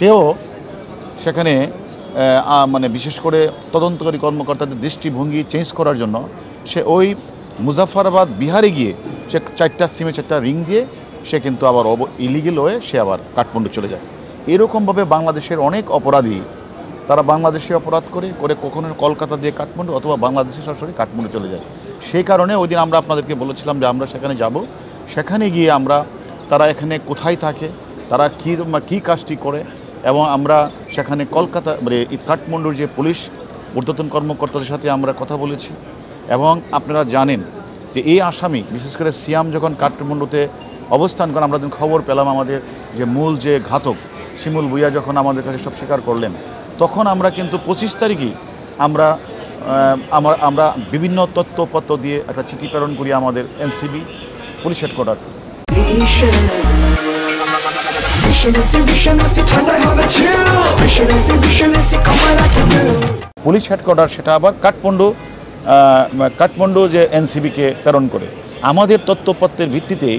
সেও সেখানে মানে বিশেষ করে তদন্তকারী কর্মকর্তাদের দৃষ্টিভঙ্গি চেঞ্জ করার জন্য সে ওই মুজাফরাবাদ বিহারে গিয়ে সে চারটা, সিমে চারটা রিং দিয়ে সে কিন্তু আবার অব ইলিগেল হয়ে সে আবার কাঠমান্ডু চলে যায়। এরকমভাবে বাংলাদেশের অনেক অপরাধী, তারা বাংলাদেশে অপরাধ করে করে কখনো কলকাতা দিয়ে কাঠমান্ডু অথবা বাংলাদেশে সরাসরি কাঠমান্ডু চলে যায়। সেই কারণে ওই দিন আমরা আপনাদেরকে বলেছিলাম যে আমরা সেখানে যাব। সেখানে গিয়ে আমরা, তারা এখানে কোথায় থাকে, তারা কী কী কাজটি করে এবং আমরা সেখানে কলকাতা মানে কাঠমান্ডুর যে পুলিশ, ঊর্ধ্বতন কর্মকর্তাদের সাথে আমরা কথা বলেছি। এবং আপনারা জানেন যে এই আসামি, বিশেষ করে সিয়াম যখন কাঠমান্ডুতে অবস্থান করেন, আমরা যখন খবর পেলাম আমাদের যে মূল যে ঘাতক, শিমুল ভুইয়া যখন আমাদের কাছে সব স্বীকার করলেন, তখন আমরা কিন্তু পঁচিশ তারিখই আমরা আমার, আমরা বিভিন্ন তথ্যপত্র দিয়ে একটা চিঠি প্রেরণ করি আমাদের NCB police headquarter. Police headquarter সেটা আবার কাঠমান্ডু কাঠমান্ডু যে এনসিবিকে প্রেরণ করে। আমাদের তথ্যপত্রের ভিত্তিতেই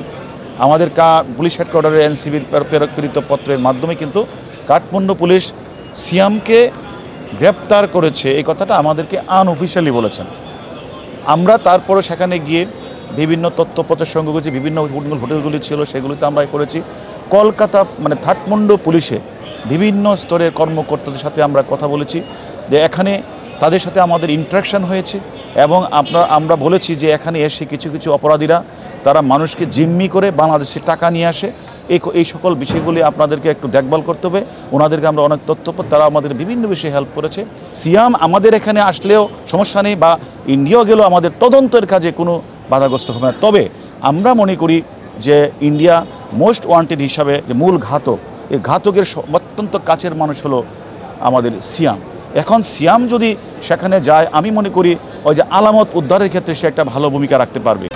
আমাদের কা পুলিশ হেডকোয়ার্টারের এনসিবির প্রেরকৃত পত্রের মাধ্যমে কিন্তু কাঠমান্ডু পুলিশ সিয়ামকে গ্রেপ্তার করেছে, এই কথাটা আমাদেরকে আনঅফিসিয়ালি বলেছেন। আমরা তারপরে সেখানে গিয়ে বিভিন্ন তথ্যপত্রের সঙ্গে করেছি বিভিন্ন হোটেল হোটেলগুলি ছিল সেগুলিতে আমরা করেছি। কলকাতা মানে থাটমন্ডু পুলিশে বিভিন্ন স্তরের কর্মকর্তাদের সাথে আমরা কথা বলেছি যে এখানে তাদের সাথে আমাদের ইন্টারাকশন হয়েছে এবং আপনার, আমরা বলেছি যে এখানে এসে কিছু কিছু অপরাধীরা, তারা মানুষকে জিম্মি করে বাংলাদেশে টাকা নিয়ে আসে। এই এই সকল বিষয়গুলি আপনাদেরকে একটু দেখভাল করতে হবে। ওনাদেরকে আমরা অনেক তথ্য তারা আমাদের বিভিন্ন বিষয়ে হেল্প করেছে। সিয়াম আমাদের এখানে আসলেও সমস্যা নেই বা ইন্ডিয়াও গেলেও আমাদের তদন্তের কাজে কোনো বাধাগ্রস্ত হবে না। তবে আমরা মনে করি যে ইন্ডিয়া মোস্ট ওয়ান্টেড হিসাবে যে মূল ঘাতক, এই ঘাতকের অত্যন্ত কাছের মানুষ হলো আমাদের সিয়াম। এখন সিয়াম যদি সেখানে যায়, আমি মনে করি ওই যে আলামত উদ্ধারের ক্ষেত্রে সে একটা ভালো ভূমিকা রাখতে পারবে।